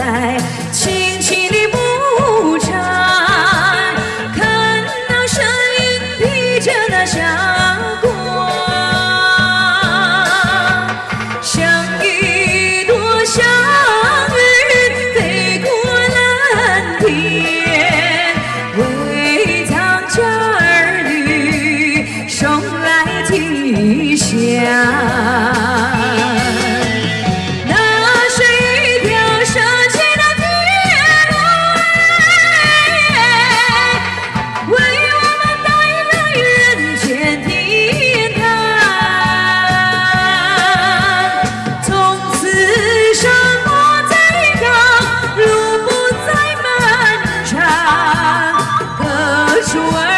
在青青的牧场看那神鹰披着那霞光像一朵祥云飞过蓝天为藏家儿女送来吉祥。you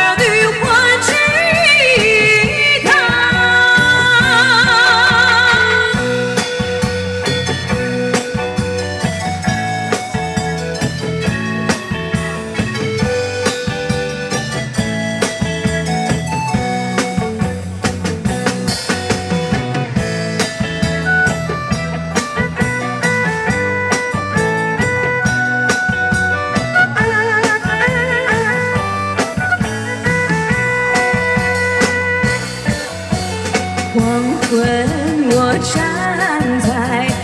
灵魂我站在